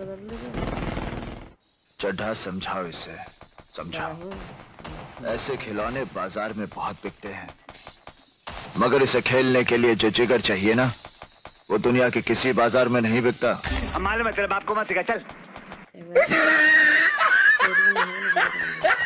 बदल चड्ढा समझाओ इसे समझाओ। ऐसे खिलौने बाज़ार में बहुत बिकते हैं। मगर इसे खेलने के लिए जो जिगर चाहिए ना वो दुनिया के किसी बाज़ार में नहीं बिकता। मालूम है तेरे बाप को मत सिखा चल।